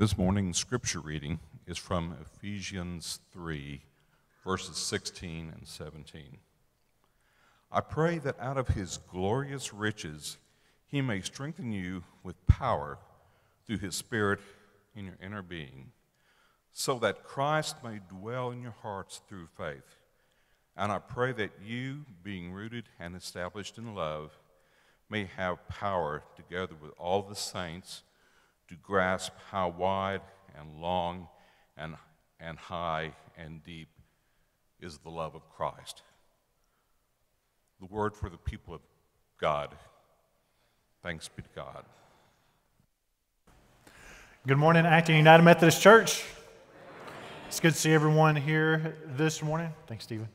This morning's scripture reading is from Ephesians 3, verses 16 and 17. I pray that out of his glorious riches he may strengthen you with power through his Spirit in your inner being, so that Christ may dwell in your hearts through faith. And I pray that you, being rooted and established in love, may have power together with all the saints to grasp how wide and long and, and high and deep is the love of Christ. The word for the people of God. Thanks be to God. Good morning, Acton United Methodist Church. It's good to see everyone here this morning. Thanks, Stephen.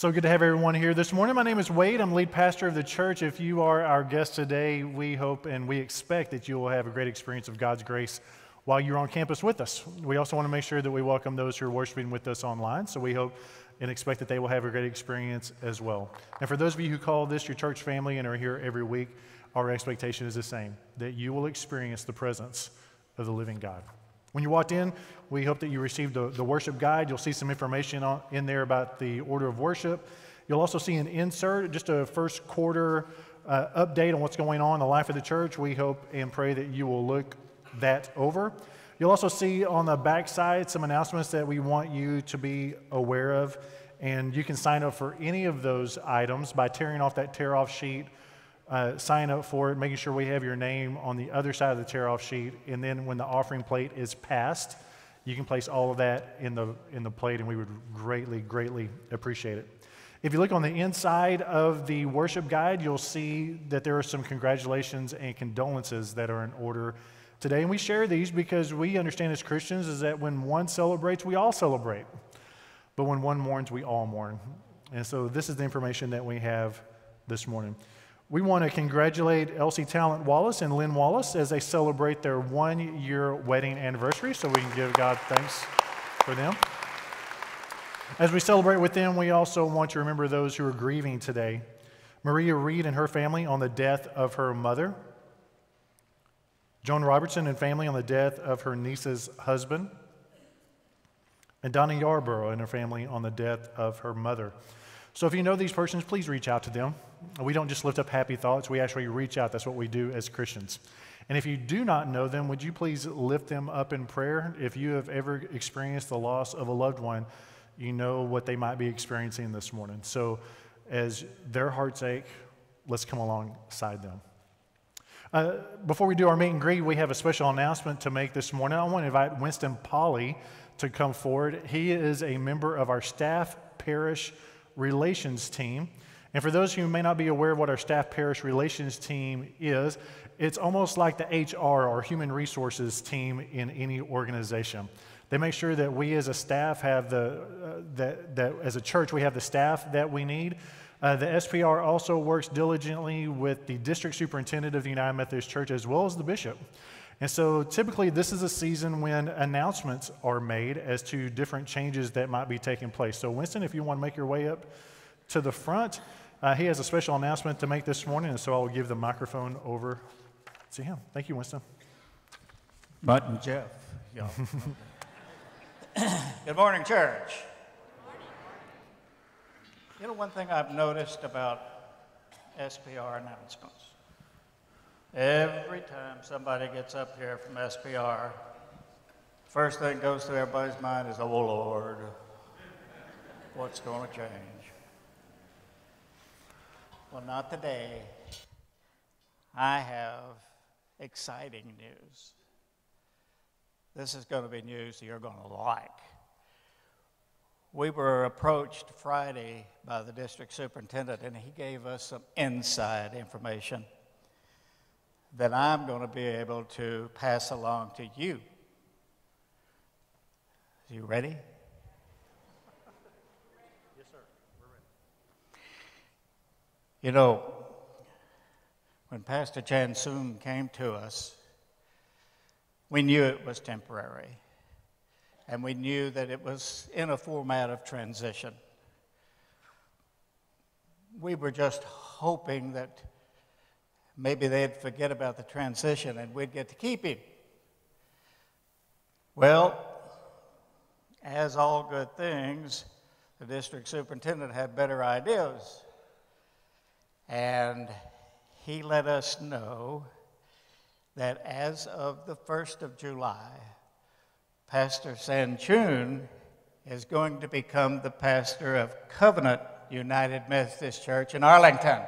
So good to have everyone here this morning. My name is Wade. I'm lead pastor of the church. If you are our guest today, we hope and we expect that you will have a great experience of God's grace while you're on campus with us. We also want to make sure that we welcome those who are worshiping with us online. So we hope and expect that they will have a great experience as well. And for those of you who call this your church family and are here every week, our expectation is the same that you will experience the presence of the living God. When you walked in, we hope that you received the, the worship guide. You'll see some information on, in there about the order of worship. You'll also see an insert, just a first quarter uh, update on what's going on in the life of the church. We hope and pray that you will look that over. You'll also see on the back side some announcements that we want you to be aware of. And you can sign up for any of those items by tearing off that tear off sheet uh, sign up for it, making sure we have your name on the other side of the tear off sheet. And then when the offering plate is passed, you can place all of that in the, in the plate, and we would greatly, greatly appreciate it. If you look on the inside of the worship guide, you'll see that there are some congratulations and condolences that are in order today. And we share these because we understand as Christians is that when one celebrates, we all celebrate. But when one mourns, we all mourn. And so this is the information that we have this morning. We want to congratulate Elsie Talent Wallace and Lynn Wallace as they celebrate their one year wedding anniversary, so we can give God thanks for them. As we celebrate with them, we also want to remember those who are grieving today. Maria Reed and her family on the death of her mother. Joan Robertson and family on the death of her niece's husband. And Donna Yarborough and her family on the death of her mother. So if you know these persons, please reach out to them. We don't just lift up happy thoughts, we actually reach out. That's what we do as Christians. And if you do not know them, would you please lift them up in prayer? If you have ever experienced the loss of a loved one, you know what they might be experiencing this morning. So as their hearts ache, let's come alongside them. Uh, before we do our meet and greet, we have a special announcement to make this morning. I want to invite Winston Polly to come forward. He is a member of our staff parish relations team. And for those who may not be aware of what our staff parish relations team is, it's almost like the HR or human resources team in any organization. They make sure that we as a staff have the, uh, that, that as a church, we have the staff that we need. Uh, the SPR also works diligently with the district superintendent of the United Methodist Church as well as the bishop. And so typically, this is a season when announcements are made as to different changes that might be taking place. So, Winston, if you want to make your way up to the front, uh, he has a special announcement to make this morning, and so I'll give the microphone over to him. Thank you, Winston. Button Jeff. Yeah. Good morning, church. You know, one thing I've noticed about SPR announcements every time somebody gets up here from SPR, first thing that goes through everybody's mind is, oh Lord, what's going to change? Well, not today. I have exciting news. This is going to be news you're going to like. We were approached Friday by the district superintendent, and he gave us some inside information that I'm going to be able to pass along to you. Are you ready? Yes, sir. We're ready. You know, when Pastor Chan Soon came to us, we knew it was temporary. And we knew that it was in a format of transition. We were just hoping that maybe they'd forget about the transition and we'd get to keep him. Well, as all good things, the district superintendent had better ideas. And he let us know that as of the 1st of July, Pastor Sanchun is going to become the pastor of Covenant United Methodist Church in Arlington.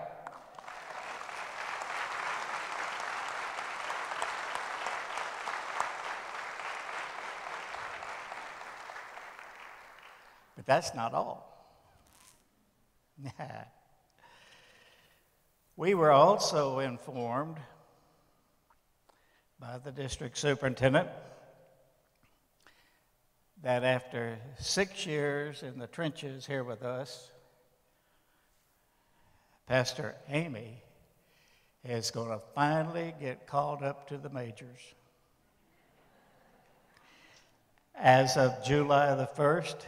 But that's not all. we were also informed by the district superintendent that after six years in the trenches here with us, Pastor Amy is going to finally get called up to the majors. As of July the 1st,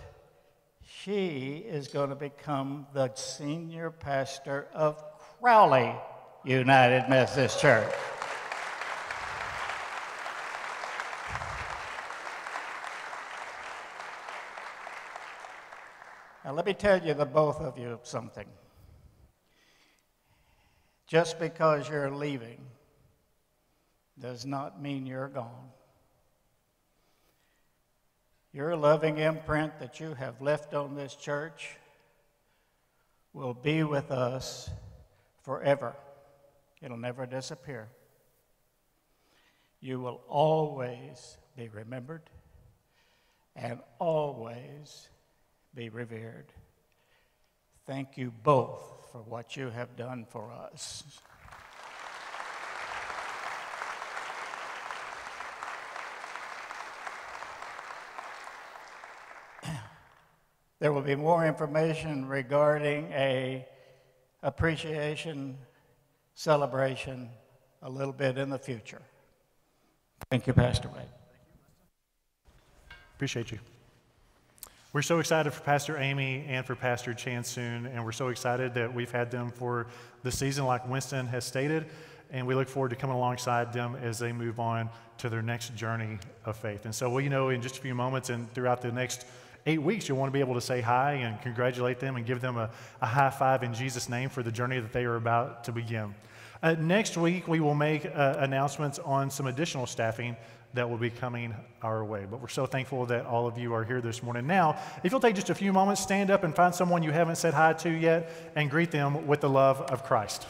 she is going to become the senior pastor of Crowley United Methodist Church. Now, let me tell you, the both of you, something. Just because you're leaving does not mean you're gone. Your loving imprint that you have left on this church will be with us forever. It'll never disappear. You will always be remembered and always be revered. Thank you both for what you have done for us. There will be more information regarding a appreciation celebration a little bit in the future. Thank you, Pastor Wade. Appreciate you. We're so excited for Pastor Amy and for Pastor Chan Chansoon, and we're so excited that we've had them for the season, like Winston has stated, and we look forward to coming alongside them as they move on to their next journey of faith. And so, well, you know, in just a few moments and throughout the next eight weeks, you'll want to be able to say hi and congratulate them and give them a, a high five in Jesus' name for the journey that they are about to begin. Uh, next week, we will make uh, announcements on some additional staffing that will be coming our way. But we're so thankful that all of you are here this morning. Now, if you'll take just a few moments, stand up and find someone you haven't said hi to yet and greet them with the love of Christ.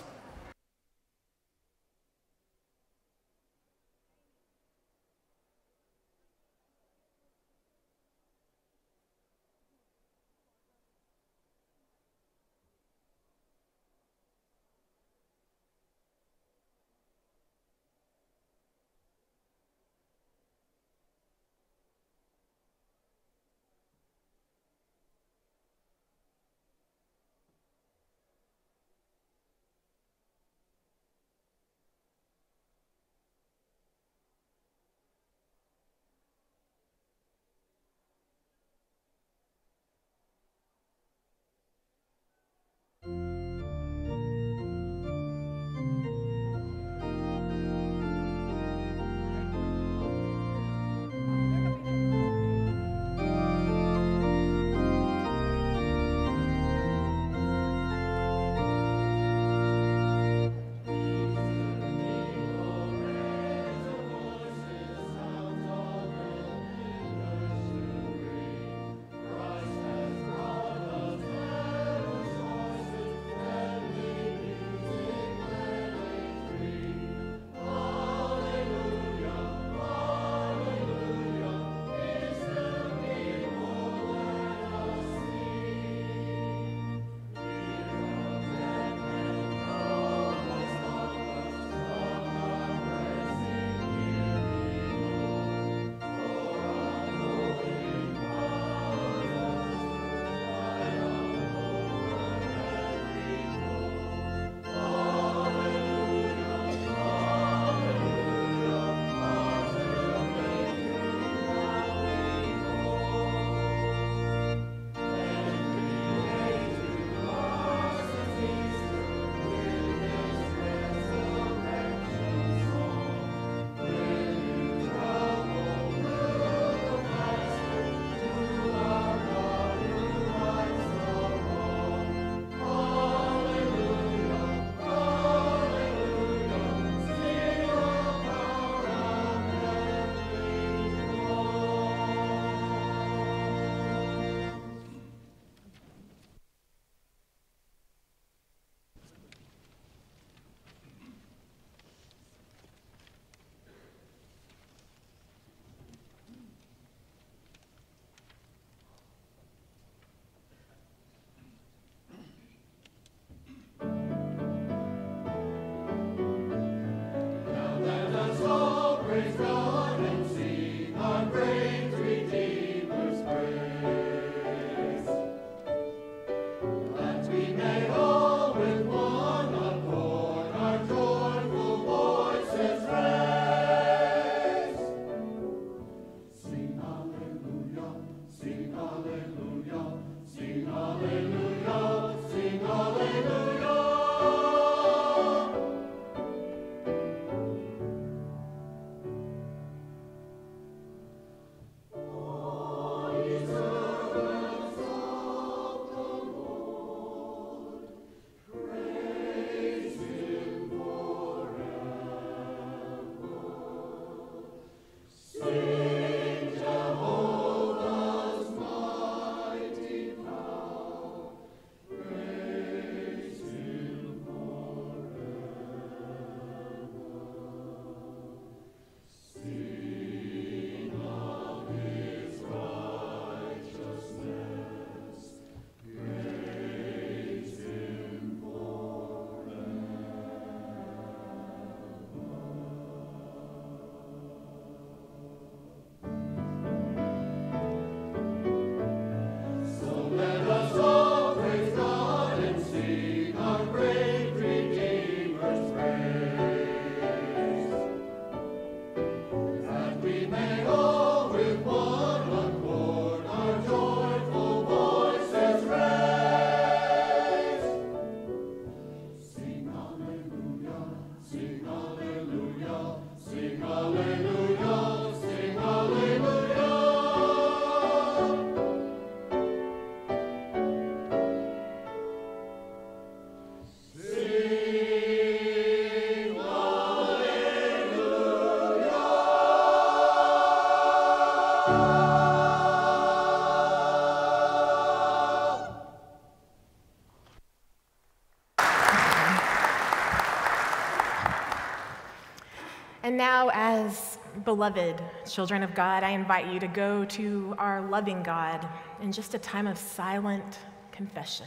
And now, as beloved children of God, I invite you to go to our loving God in just a time of silent confession.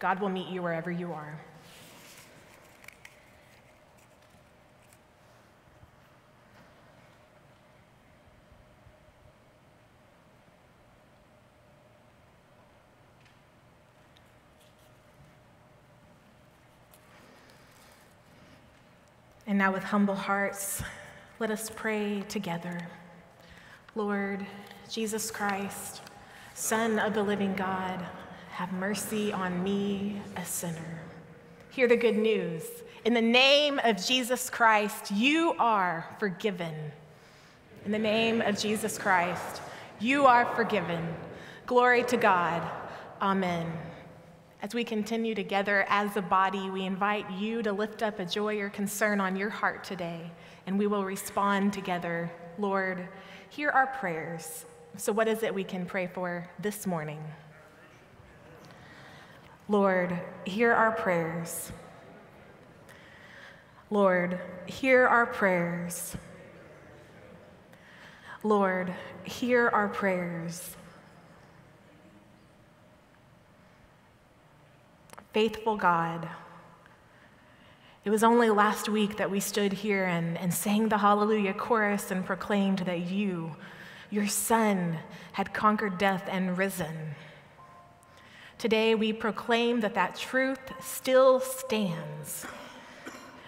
God will meet you wherever you are. And now, with humble hearts, let us pray together. Lord Jesus Christ, Son of the living God, have mercy on me, a sinner. Hear the good news. In the name of Jesus Christ, you are forgiven. In the name of Jesus Christ, you are forgiven. Glory to God. Amen. As we continue together as a body, we invite you to lift up a joy or concern on your heart today, and we will respond together. Lord, hear our prayers. So, what is it we can pray for this morning? Lord, hear our prayers. Lord, hear our prayers. Lord, hear our prayers. Faithful God. It was only last week that we stood here and, and sang the Hallelujah chorus and proclaimed that you, your Son, had conquered death and risen. Today we proclaim that that truth still stands.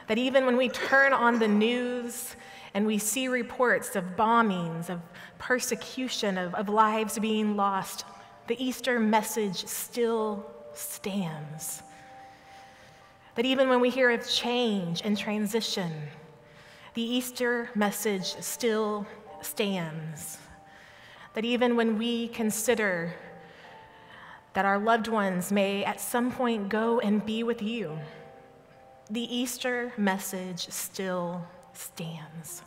That even when we turn on the news and we see reports of bombings, of persecution, of, of lives being lost, the Easter message still stands. That even when we hear of change and transition, the Easter message still stands. That even when we consider that our loved ones may at some point go and be with you, the Easter message still stands.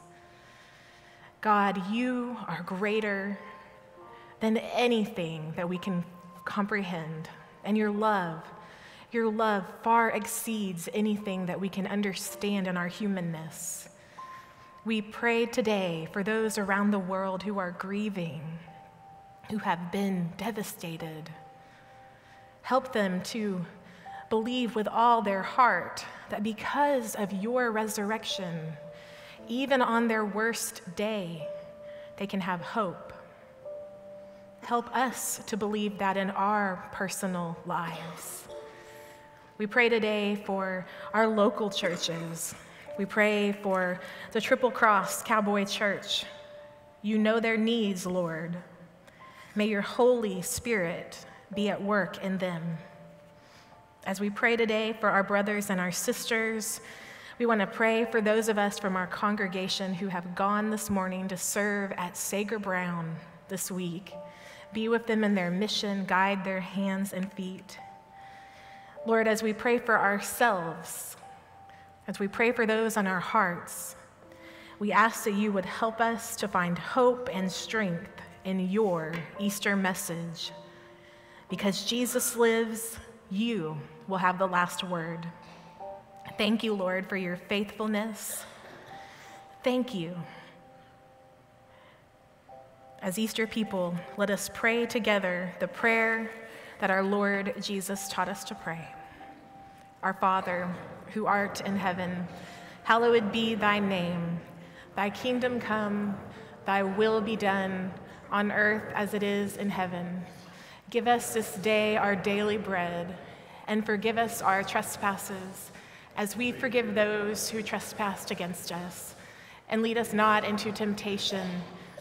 God, you are greater than anything that we can comprehend and your love. Your love far exceeds anything that we can understand in our humanness. We pray today for those around the world who are grieving, who have been devastated. Help them to believe with all their heart that because of your resurrection, even on their worst day, they can have hope Help us to believe that in our personal lives. We pray today for our local churches. We pray for the Triple Cross Cowboy Church. You know their needs, Lord. May your Holy Spirit be at work in them. As we pray today for our brothers and our sisters, we want to pray for those of us from our congregation who have gone this morning to serve at Sager Brown this week. Be with them in their mission, guide their hands and feet. Lord, as we pray for ourselves, as we pray for those on our hearts, we ask that you would help us to find hope and strength in your Easter message. Because Jesus lives, you will have the last word. Thank you, Lord, for your faithfulness. Thank you as Easter people, let us pray together the prayer that our Lord Jesus taught us to pray. Our Father, who art in heaven, hallowed be thy name. Thy kingdom come, thy will be done, on earth as it is in heaven. Give us this day our daily bread, and forgive us our trespasses, as we forgive those who trespass against us. And lead us not into temptation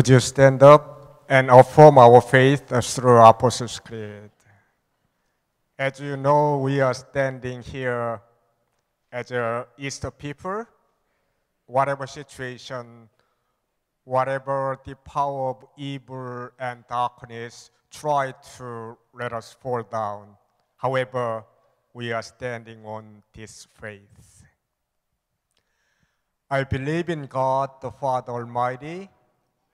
Would you stand up and affirm our faith through Apostles' Creed? As you know, we are standing here as a Easter people. Whatever situation, whatever the power of evil and darkness try to let us fall down. However, we are standing on this faith. I believe in God, the Father Almighty,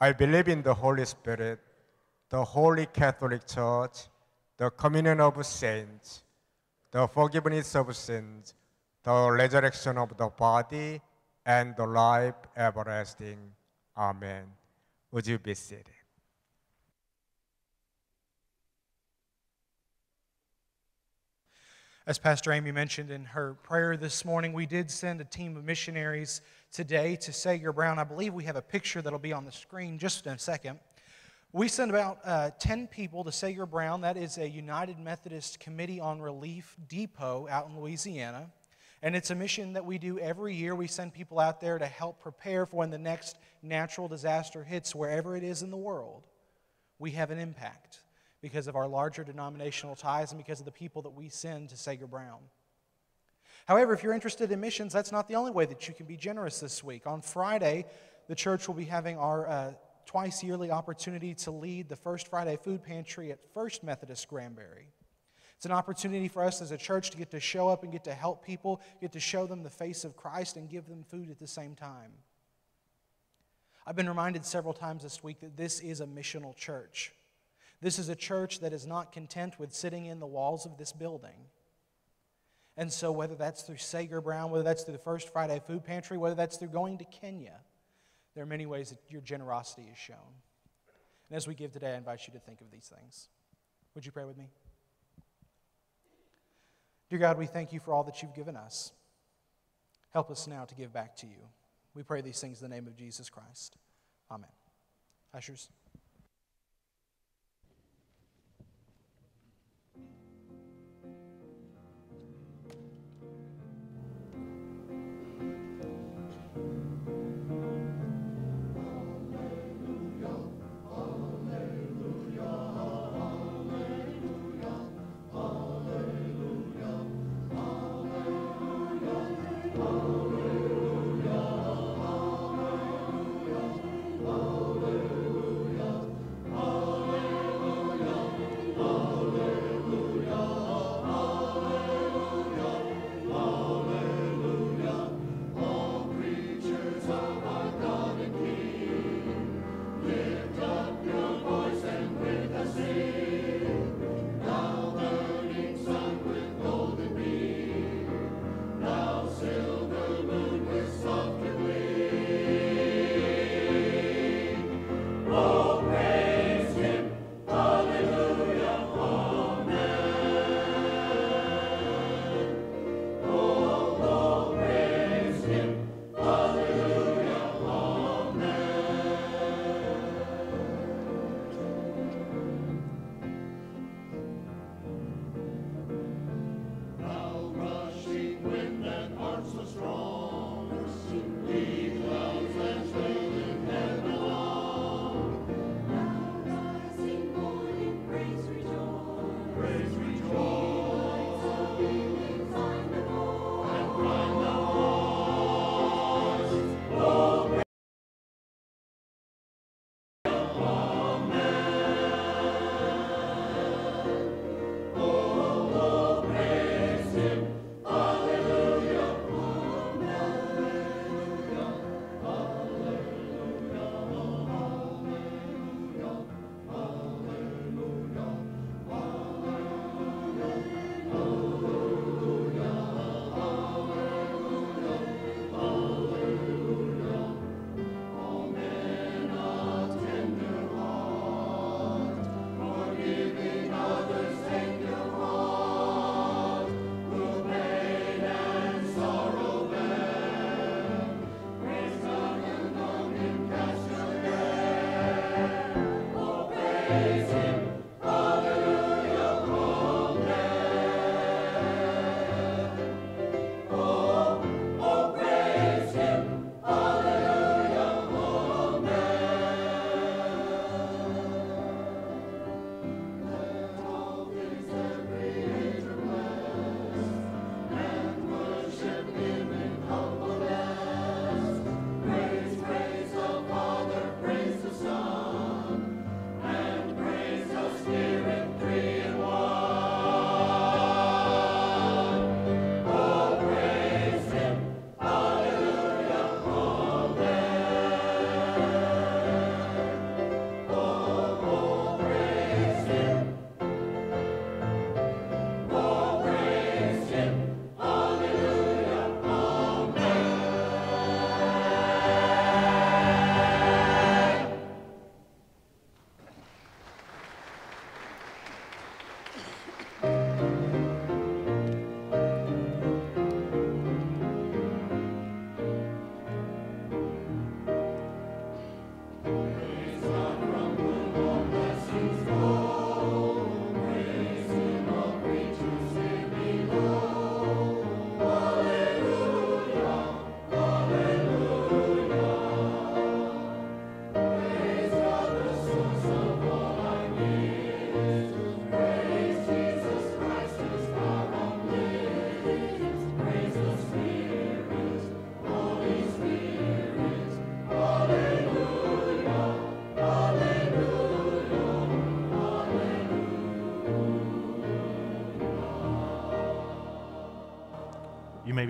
I believe in the Holy Spirit, the Holy Catholic Church, the communion of saints, the forgiveness of sins, the resurrection of the body, and the life everlasting. Amen. Would you be seated? As Pastor Amy mentioned in her prayer this morning, we did send a team of missionaries today to Sager Brown. I believe we have a picture that'll be on the screen just in a second. We send about uh, 10 people to Sager Brown. That is a United Methodist Committee on Relief depot out in Louisiana. And it's a mission that we do every year. We send people out there to help prepare for when the next natural disaster hits, wherever it is in the world. We have an impact because of our larger denominational ties and because of the people that we send to Sager Brown. However, if you're interested in missions, that's not the only way that you can be generous this week. On Friday, the church will be having our uh, twice yearly opportunity to lead the First Friday Food Pantry at First Methodist Granbury. It's an opportunity for us as a church to get to show up and get to help people, get to show them the face of Christ, and give them food at the same time. I've been reminded several times this week that this is a missional church. This is a church that is not content with sitting in the walls of this building. And so, whether that's through Sager Brown, whether that's through the First Friday Food Pantry, whether that's through going to Kenya, there are many ways that your generosity is shown. And as we give today, I invite you to think of these things. Would you pray with me? Dear God, we thank you for all that you've given us. Help us now to give back to you. We pray these things in the name of Jesus Christ. Amen. Ushers.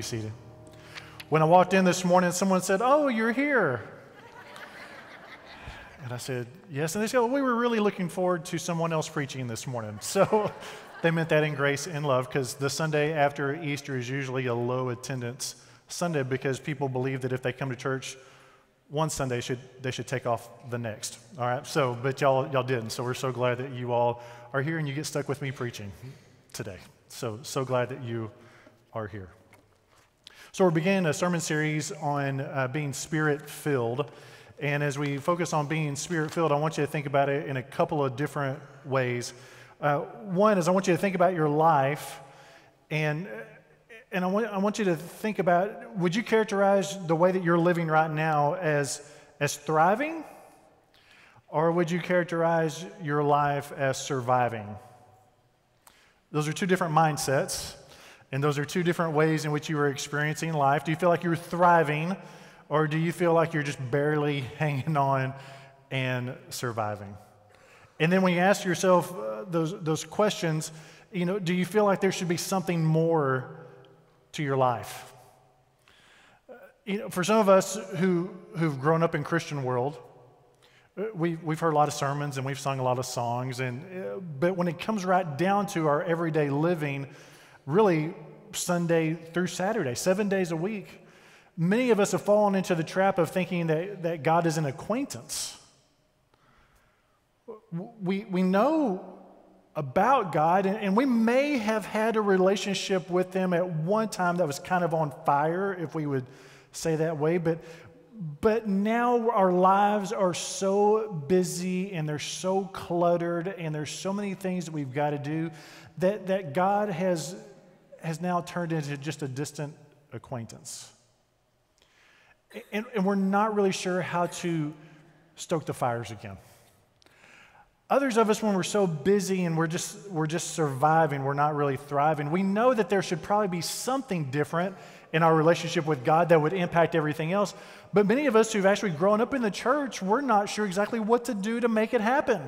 Be seated. When I walked in this morning, someone said, Oh, you're here. And I said, Yes. And they said, well, We were really looking forward to someone else preaching this morning. So they meant that in grace and love because the Sunday after Easter is usually a low attendance Sunday because people believe that if they come to church one Sunday, should, they should take off the next. All right. So, but y'all, y'all didn't. So we're so glad that you all are here and you get stuck with me preaching today. So, so glad that you are here. So, we're beginning a sermon series on uh, being spirit filled. And as we focus on being spirit filled, I want you to think about it in a couple of different ways. Uh, one is I want you to think about your life, and, and I, want, I want you to think about would you characterize the way that you're living right now as, as thriving? Or would you characterize your life as surviving? Those are two different mindsets, and those are two different ways in which you are experiencing life. Do you feel like you're thriving, or do you feel like you're just barely hanging on and surviving? And then when you ask yourself uh, those, those questions, you know, do you feel like there should be something more to your life? Uh, you know, for some of us who, who've grown up in Christian world, uh, we, we've heard a lot of sermons and we've sung a lot of songs, and, but when it comes right down to our everyday living, really Sunday through Saturday, seven days a week, many of us have fallen into the trap of thinking that, that God is an acquaintance. We, we know about God, and, and we may have had a relationship with Him at one time that was kind of on fire, if we would say that way, but, but now our lives are so busy and they're so cluttered and there's so many things that we've got to do that, that God has, has now turned into just a distant acquaintance. And, and we're not really sure how to stoke the fires again. Others of us, when we're so busy and we're just, we're just surviving, we're not really thriving, we know that there should probably be something different in our relationship with God that would impact everything else. But many of us who've actually grown up in the church, we're not sure exactly what to do to make it happen.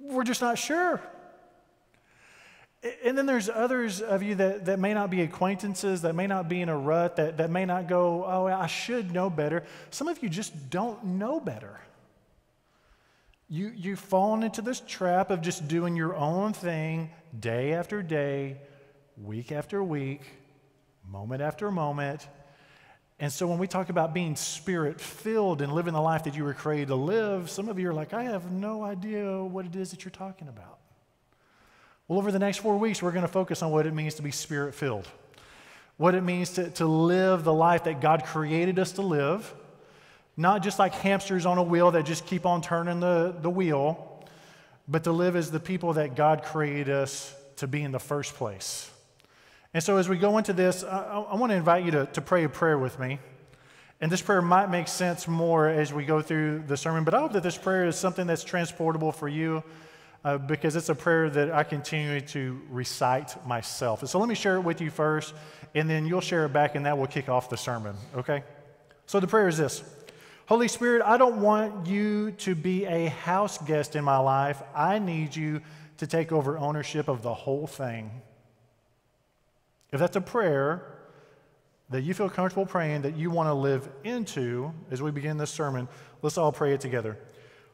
We're just not sure. And then there's others of you that, that may not be acquaintances, that may not be in a rut, that, that may not go, oh, I should know better. Some of you just don't know better. You, you've fallen into this trap of just doing your own thing day after day, week after week, moment after moment. And so when we talk about being spirit filled and living the life that you were created to live, some of you are like, I have no idea what it is that you're talking about. Well, over the next four weeks, we're going to focus on what it means to be spirit filled, what it means to, to live the life that God created us to live not just like hamsters on a wheel that just keep on turning the, the wheel, but to live as the people that God created us to be in the first place. And so, as we go into this, I, I want to invite you to, to pray a prayer with me. And this prayer might make sense more as we go through the sermon, but I hope that this prayer is something that's transportable for you uh, because it's a prayer that I continue to recite myself. And so, let me share it with you first, and then you'll share it back, and that will kick off the sermon, okay? So, the prayer is this Holy Spirit, I don't want you to be a house guest in my life. I need you to take over ownership of the whole thing. If that's a prayer that you feel comfortable praying that you want to live into as we begin this sermon, let's all pray it together.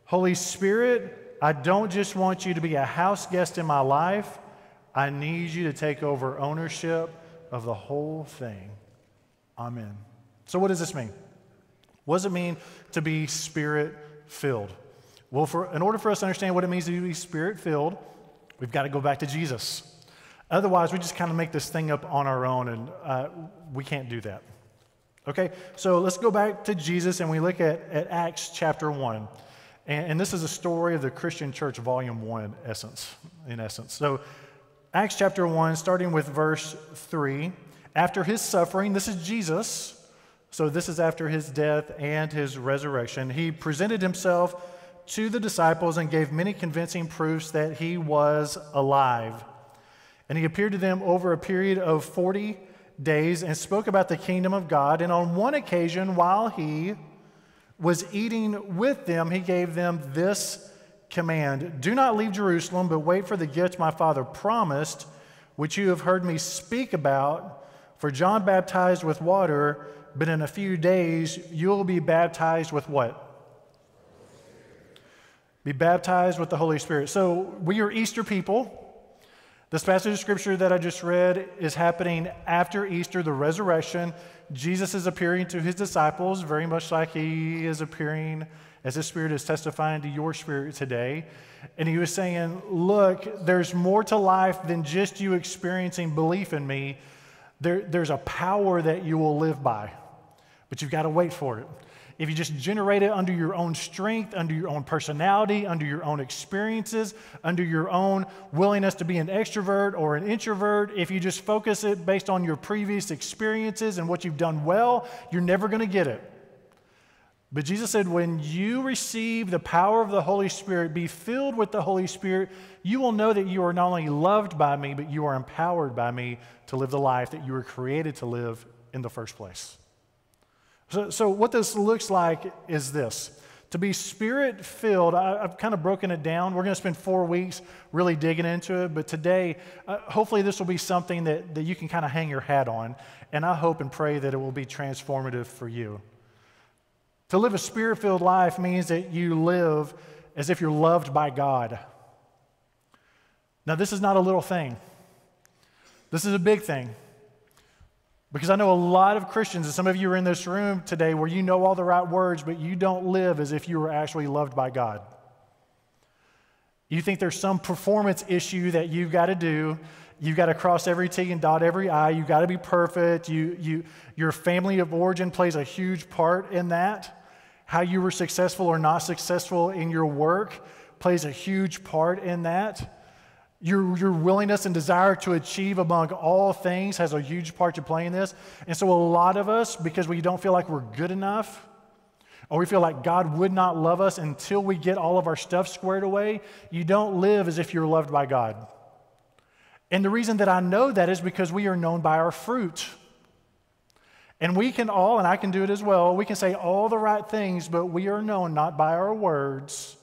Holy Spirit, I don't just want you to be a house guest in my life. I need you to take over ownership of the whole thing. Amen. So, what does this mean? What does it mean to be spirit filled? Well, for, in order for us to understand what it means to be spirit filled, we've got to go back to Jesus. Otherwise, we just kind of make this thing up on our own, and uh, we can't do that. Okay, so let's go back to Jesus and we look at, at Acts chapter 1. And, and this is a story of the Christian church, volume 1, essence, in essence. So, Acts chapter 1, starting with verse 3. After his suffering, this is Jesus so, this is after his death and his resurrection. He presented himself to the disciples and gave many convincing proofs that he was alive. And he appeared to them over a period of 40 days and spoke about the kingdom of God. And on one occasion, while he was eating with them, he gave them this command Do not leave Jerusalem, but wait for the gift my father promised which you have heard me speak about. For John baptized with water, but in a few days you'll be baptized with what? Be baptized with the Holy Spirit. So we are Easter people. This passage of scripture that I just read is happening after Easter, the resurrection. Jesus is appearing to his disciples, very much like he is appearing as his spirit is testifying to your spirit today. And he was saying, Look, there's more to life than just you experiencing belief in me. There, there's a power that you will live by, but you've got to wait for it. If you just generate it under your own strength, under your own personality, under your own experiences, under your own willingness to be an extrovert or an introvert, if you just focus it based on your previous experiences and what you've done well, you're never going to get it. But Jesus said, when you receive the power of the Holy Spirit, be filled with the Holy Spirit, you will know that you are not only loved by me, but you are empowered by me to live the life that you were created to live in the first place. So, so what this looks like is this. To be spirit filled, I've kind of broken it down. We're going to spend four weeks really digging into it, but today, uh, hopefully, this will be something that, that you can kind of hang your hat on, and I hope and pray that it will be transformative for you. To live a spirit filled life means that you live as if you're loved by God. Now, this is not a little thing, this is a big thing. Because I know a lot of Christians, and some of you are in this room today where you know all the right words, but you don't live as if you were actually loved by God. You think there's some performance issue that you've got to do. You've got to cross every T and dot every I. You've got to be perfect. You, you, your family of origin plays a huge part in that. How you were successful or not successful in your work plays a huge part in that. Your, your willingness and desire to achieve among all things has a huge part to play in this. And so, a lot of us, because we don't feel like we're good enough, or we feel like God would not love us until we get all of our stuff squared away, you don't live as if you're loved by God. And the reason that I know that is because we are known by our fruit. And we can all, and I can do it as well, we can say all the right things, but we are known not by our words,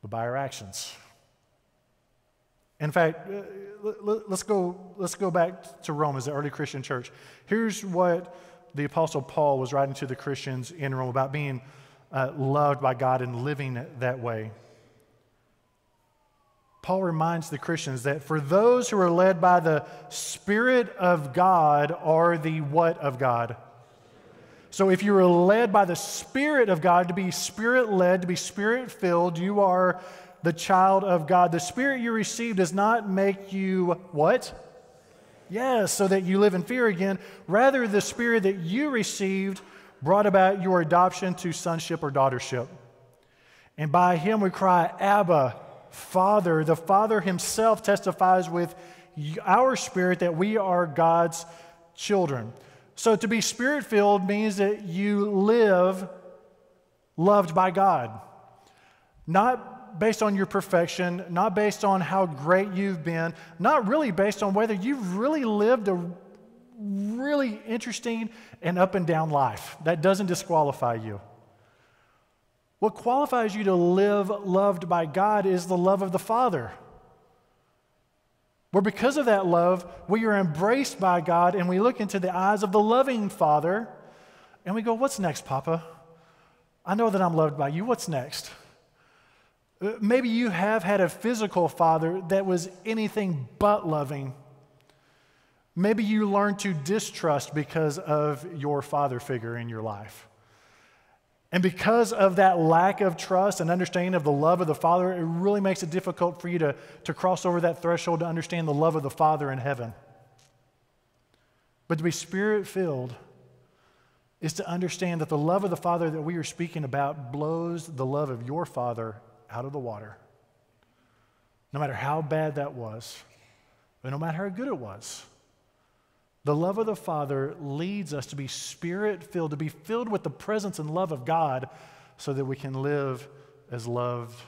but by our actions. In fact, uh, let's go, let's go back to Rome as the early Christian church. Here's what the Apostle Paul was writing to the Christians in Rome about being uh, loved by God and living that way. Paul reminds the Christians that for those who are led by the Spirit of God are the what of God? So if you are led by the Spirit of God to be spirit led, to be spirit filled, you are the child of God. The Spirit you receive does not make you what? Yes, so that you live in fear again. Rather, the Spirit that you received brought about your adoption to sonship or daughtership. And by Him we cry, Abba, Father. The Father Himself testifies with our spirit that we are God's children. So to be spirit filled means that you live loved by God. Not based on your perfection, not based on how great you've been, not really based on whether you've really lived a really interesting and up and down life. That doesn't disqualify you. What qualifies you to live loved by God is the love of the Father. Where because of that love, we are embraced by God and we look into the eyes of the loving Father and we go, What's next, Papa? I know that I'm loved by you. What's next? Maybe you have had a physical father that was anything but loving. Maybe you learned to distrust because of your father figure in your life. And because of that lack of trust and understanding of the love of the Father, it really makes it difficult for you to, to cross over that threshold to understand the love of the Father in heaven. But to be spirit filled is to understand that the love of the Father that we are speaking about blows the love of your Father out of the water. No matter how bad that was, but no matter how good it was. The love of the Father leads us to be spirit filled, to be filled with the presence and love of God so that we can live as loved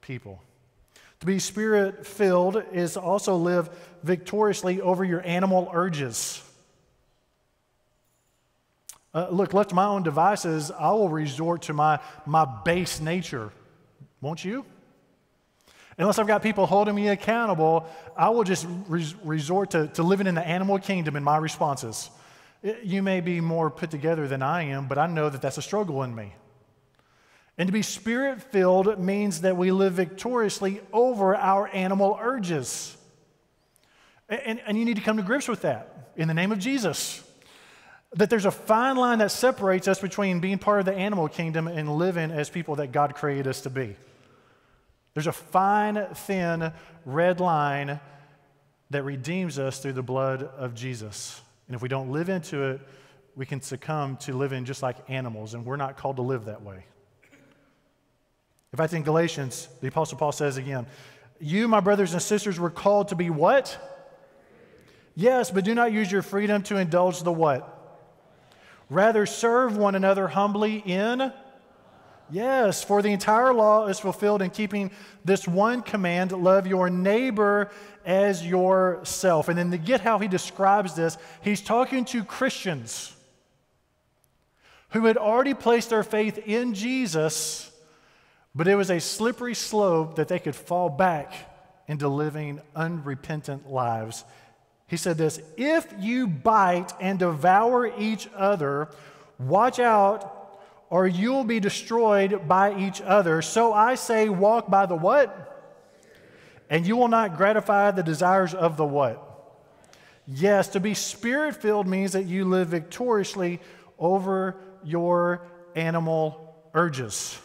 people. To be spirit filled is also live victoriously over your animal urges. Uh, look, left to my own devices, I will resort to my, my base nature won't you? unless I've got people holding me accountable, I will just res- resort to, to living in the animal kingdom in my responses. You may be more put together than I am, but I know that that's a struggle in me. And to be spirit filled means that we live victoriously over our animal urges. And, and you need to come to grips with that in the name of Jesus. That there's a fine line that separates us between being part of the animal kingdom and living as people that God created us to be. There's a fine, thin, red line that redeems us through the blood of Jesus. And if we don't live into it, we can succumb to living just like animals, and we're not called to live that way. In fact, in Galatians, the Apostle Paul says again, You, my brothers and sisters, were called to be what? Yes, but do not use your freedom to indulge the what? Rather, serve one another humbly in. Yes, for the entire law is fulfilled in keeping this one command love your neighbor as yourself. And then to get how he describes this, he's talking to Christians who had already placed their faith in Jesus, but it was a slippery slope that they could fall back into living unrepentant lives he said this If you bite and devour each other, watch out, or you'll be destroyed by each other. So I say, walk by the what? And you will not gratify the desires of the what? Yes, to be spirit filled means that you live victoriously over your animal urges.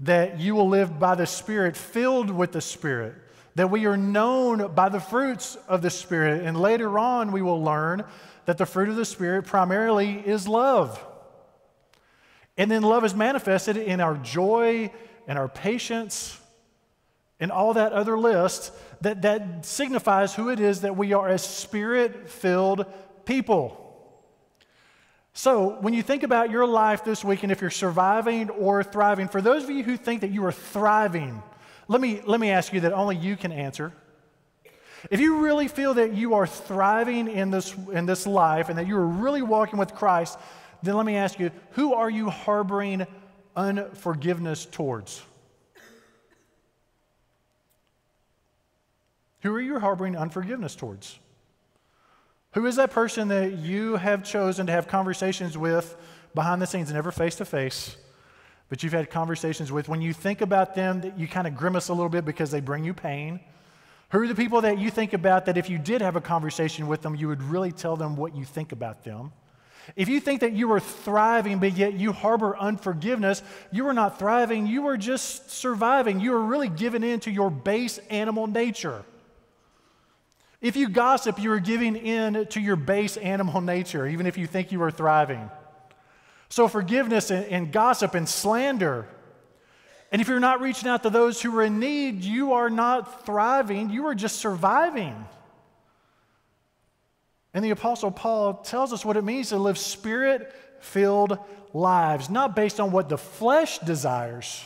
That you will live by the Spirit, filled with the Spirit that we are known by the fruits of the Spirit. And later on, we will learn that the fruit of the Spirit primarily is love. And then love is manifested in our joy and our patience and all that other list that, that signifies who it is that we are as spirit filled people. So, when you think about your life this week and if you're surviving or thriving, for those of you who think that you are thriving, let me, let me ask you that only you can answer. If you really feel that you are thriving in this, in this life and that you are really walking with Christ, then let me ask you who are you harboring unforgiveness towards? Who are you harboring unforgiveness towards? Who is that person that you have chosen to have conversations with behind the scenes, never face to face? but you've had conversations with, when you think about them, that you kind of grimace a little bit because they bring you pain? Who are the people that you think about that if you did have a conversation with them, you would really tell them what you think about them? If you think that you are thriving, but yet you harbor unforgiveness, you are not thriving, you are just surviving. You are really giving in to your base animal nature. If you gossip, you are giving in to your base animal nature, even if you think you are thriving. So, forgiveness and, and gossip and slander. And if you're not reaching out to those who are in need, you are not thriving, you are just surviving. And the Apostle Paul tells us what it means to live spirit filled lives, not based on what the flesh desires,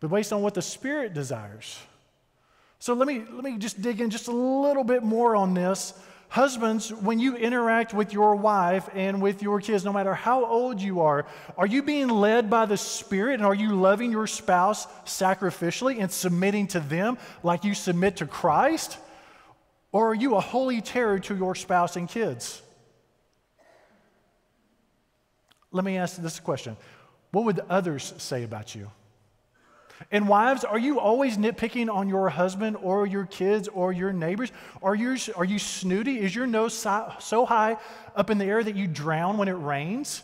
but based on what the Spirit desires. So let me, let me just dig in just a little bit more on this Husbands, when you interact with your wife and with your kids, no matter how old you are, are you being led by the Spirit and are you loving your spouse sacrificially and submitting to them like you submit to Christ? Or are you a holy terror to your spouse and kids? Let me ask this question What would others say about you? And wives, are you always nitpicking on your husband or your kids or your neighbors? Are you, are you snooty? Is your nose so high up in the air that you drown when it rains?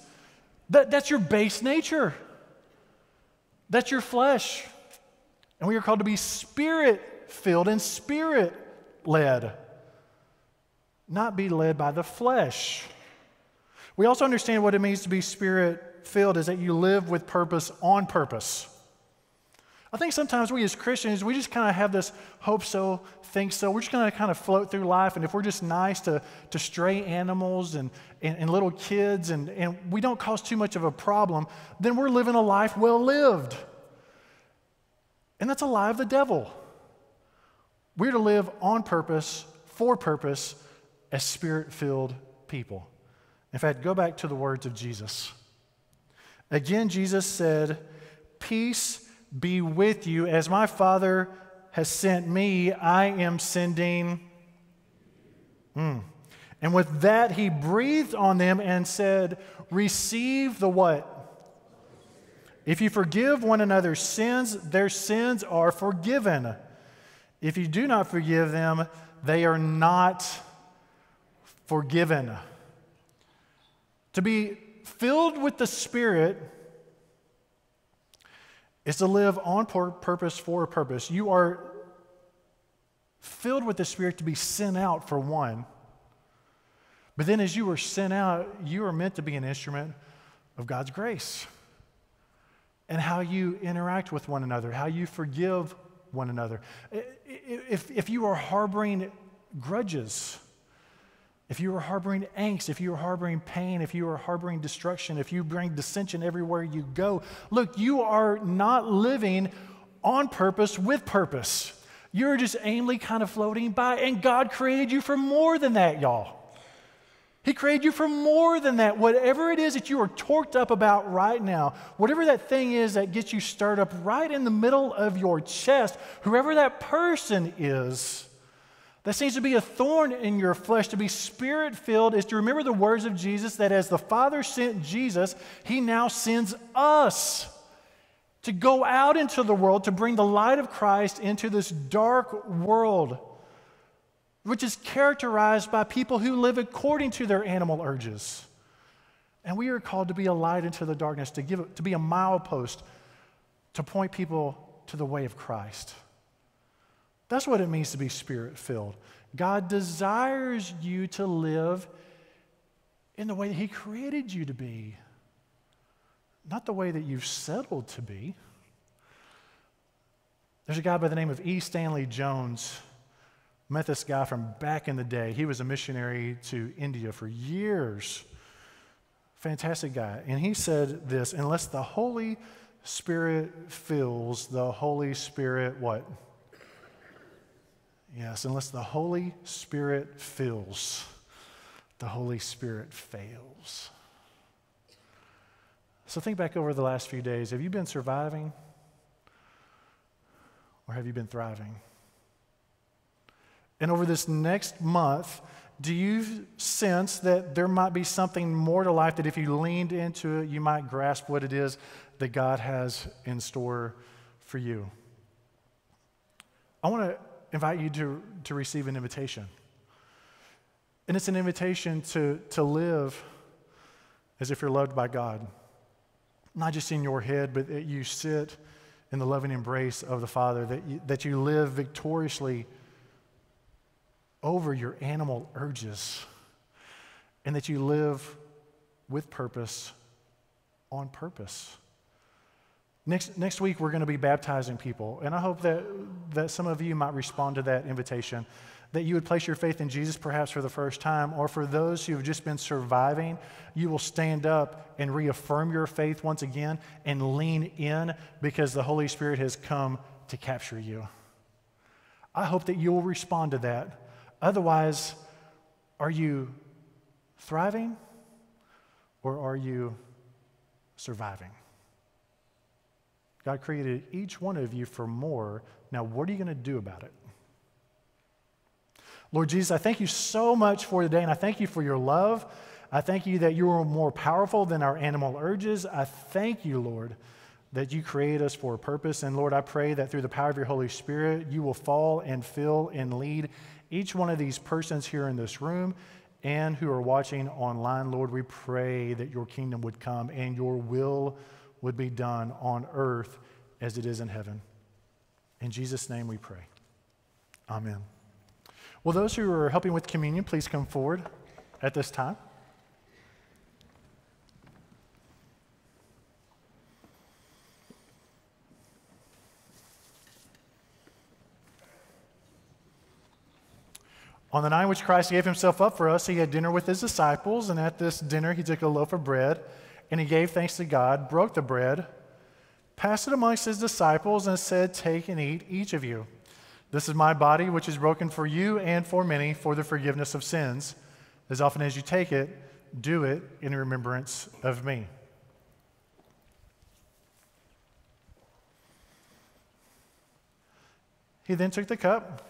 That, that's your base nature. That's your flesh. And we are called to be spirit filled and spirit led, not be led by the flesh. We also understand what it means to be spirit filled is that you live with purpose on purpose. I think sometimes we as Christians, we just kind of have this hope so, think so. We're just going to kind of float through life. And if we're just nice to, to stray animals and, and, and little kids and, and we don't cause too much of a problem, then we're living a life well lived. And that's a lie of the devil. We're to live on purpose, for purpose, as spirit filled people. In fact, go back to the words of Jesus. Again, Jesus said, Peace be with you. As my Father has sent me, I am sending. Mm. And with that, he breathed on them and said, Receive the what? If you forgive one another's sins, their sins are forgiven. If you do not forgive them, they are not forgiven. To be filled with the Spirit is to live on purpose for a purpose. You are filled with the Spirit to be sent out for one. But then, as you were sent out, you are meant to be an instrument of God's grace and how you interact with one another, how you forgive one another. If, if you are harboring grudges, if you are harboring angst, if you are harboring pain, if you are harboring destruction, if you bring dissension everywhere you go, look, you are not living on purpose with purpose. You're just aimlessly kind of floating by, and God created you for more than that, y'all. He created you for more than that. Whatever it is that you are torqued up about right now, whatever that thing is that gets you stirred up right in the middle of your chest, whoever that person is, that seems to be a thorn in your flesh, to be spirit filled, is to remember the words of Jesus that as the Father sent Jesus, He now sends us to go out into the world to bring the light of Christ into this dark world which is characterized by people who live according to their animal urges. And we are called to be a light into the darkness, to, give, to be a milepost, to point people to the way of Christ. That's what it means to be spirit filled. God desires you to live in the way that He created you to be, not the way that you've settled to be. There's a guy by the name of E. Stanley Jones Met this guy from back in the day. He was a missionary to India for years. Fantastic guy. And he said this unless the Holy Spirit fills, the Holy Spirit what? Yes, unless the Holy Spirit fills, the Holy Spirit fails. So think back over the last few days. Have you been surviving or have you been thriving? And over this next month, do you sense that there might be something more to life that if you leaned into it, you might grasp what it is that God has in store for you? I want to invite you to, to receive an invitation. And it's an invitation to, to live as if you're loved by God. Not just in your head, but that you sit in the loving embrace of the Father, that you, that you live victoriously over your animal urges and that you live with purpose on purpose. Next, next week, we're going to be baptizing people, and I hope that, that some of you might respond to that invitation. That you would place your faith in Jesus perhaps for the first time, or for those who have just been surviving, you will stand up and reaffirm your faith once again and lean in because the Holy Spirit has come to capture you. I hope that you will respond to that Otherwise, are you thriving or are you surviving? God created each one of you for more. Now, what are you going to do about it? Lord Jesus, I thank you so much for today, and I thank you for your love. I thank you that you are more powerful than our animal urges. I thank you, Lord, that you create us for a purpose. And Lord, I pray that through the power of your Holy Spirit, you will fall and fill and lead each one of these persons here in this room and who are watching online, Lord, we pray that your kingdom would come and your will would be done on earth as it is in heaven. In Jesus' name we pray. Amen. Well, those who are helping with communion, please come forward at this time. On the night which Christ gave himself up for us, he had dinner with his disciples, and at this dinner, he took a loaf of bread and he gave thanks to God, broke the bread, passed it amongst his disciples, and said, Take and eat, each of you. This is my body, which is broken for you and for many for the forgiveness of sins. As often as you take it, do it in remembrance of me. He then took the cup,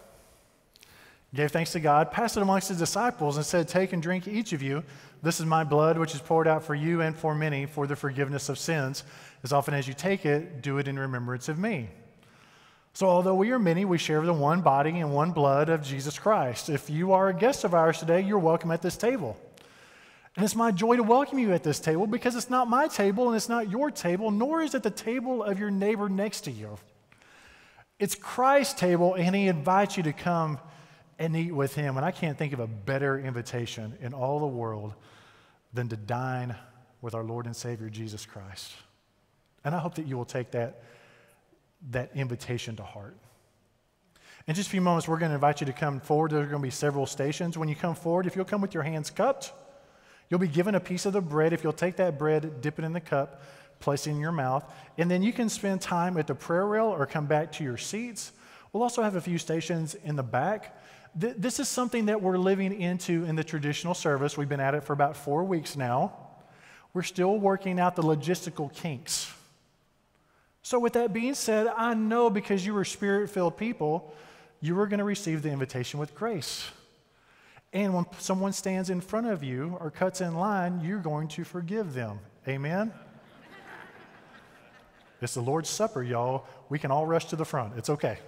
gave thanks to God, passed it amongst his disciples, and said, Take and drink each of you. This is my blood, which is poured out for you and for many for the forgiveness of sins. As often as you take it, do it in remembrance of me. So, although we are many, we share the one body and one blood of Jesus Christ. If you are a guest of ours today, you're welcome at this table. And it's my joy to welcome you at this table because it's not my table and it's not your table, nor is it the table of your neighbor next to you. It's Christ's table, and He invites you to come and eat with Him. And I can't think of a better invitation in all the world than to dine with our Lord and Savior Jesus Christ. And I hope that you will take that, that invitation to heart. In just a few moments, we're going to invite you to come forward. There are going to be several stations. When you come forward, if you'll come with your hands cupped, You'll be given a piece of the bread. If you'll take that bread, dip it in the cup, place it in your mouth, and then you can spend time at the prayer rail or come back to your seats. We'll also have a few stations in the back. Th- this is something that we're living into in the traditional service. We've been at it for about four weeks now. We're still working out the logistical kinks. So, with that being said, I know because you were spirit filled people, you are going to receive the invitation with grace. And when someone stands in front of you or cuts in line, you're going to forgive them. Amen? it's the Lord's Supper, y'all. We can all rush to the front. It's okay.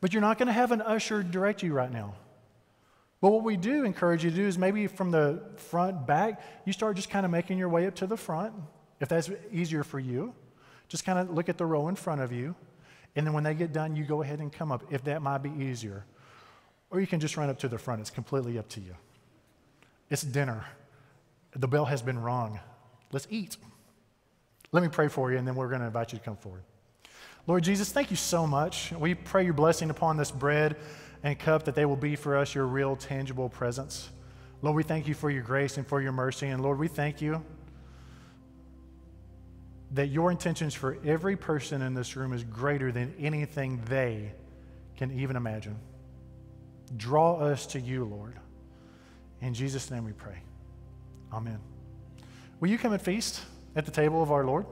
But you're not going to have an usher direct you right now. But what we do encourage you to do is maybe from the front back, you start just kind of making your way up to the front, if that's easier for you. Just kind of look at the row in front of you. And then when they get done, you go ahead and come up, if that might be easier. Or you can just run up to the front. It's completely up to you. It's dinner. The bell has been rung. Let's eat. Let me pray for you, and then we're going to invite you to come forward. Lord Jesus, thank you so much. We pray your blessing upon this bread and cup that they will be for us your real, tangible presence. Lord, we thank you for your grace and for your mercy. And Lord, we thank you that your intentions for every person in this room is greater than anything they can even imagine. Draw us to you, Lord. In Jesus' name we pray. Amen. Will you come and feast at the table of our Lord?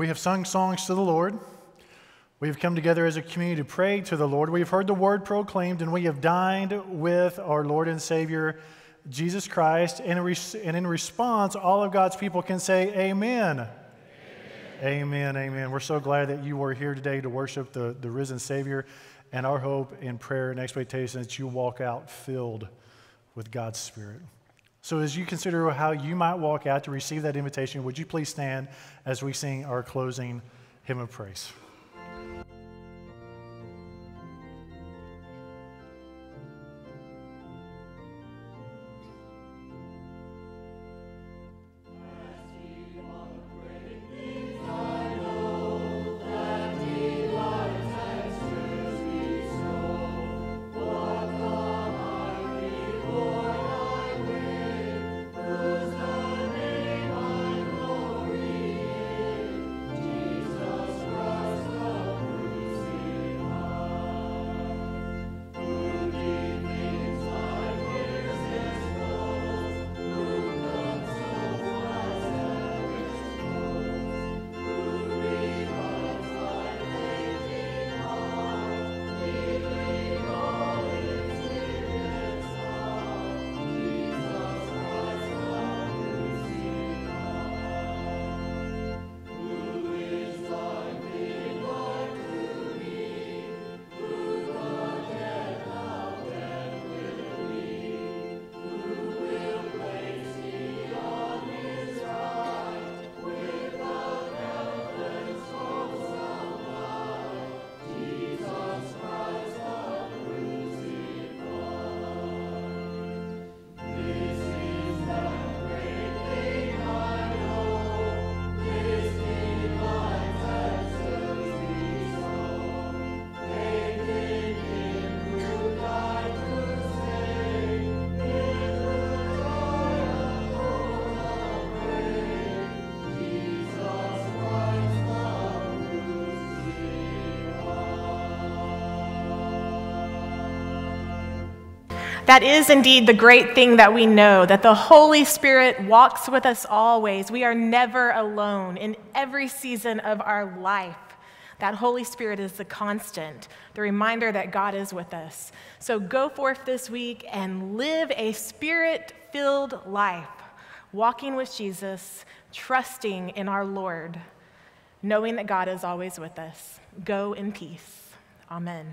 We have sung songs to the Lord. We have come together as a community to pray to the Lord. We have heard the word proclaimed, and we have dined with our Lord and Savior, Jesus Christ. And in, response, all of God's people can say, Amen. Amen. Amen. We're so glad that you are here today to worship the, the risen Savior. And our hope and prayer and expectation that you walk out filled with God's Spirit. So, as you consider how you might walk out to receive that invitation, would you please stand as we sing our closing hymn of praise? That is indeed the great thing that we know that the Holy Spirit walks with us always. We are never alone in every season of our life. That Holy Spirit is the constant, the reminder that God is with us. So go forth this week and live a spirit filled life, walking with Jesus, trusting in our Lord, knowing that God is always with us. Go in peace. Amen.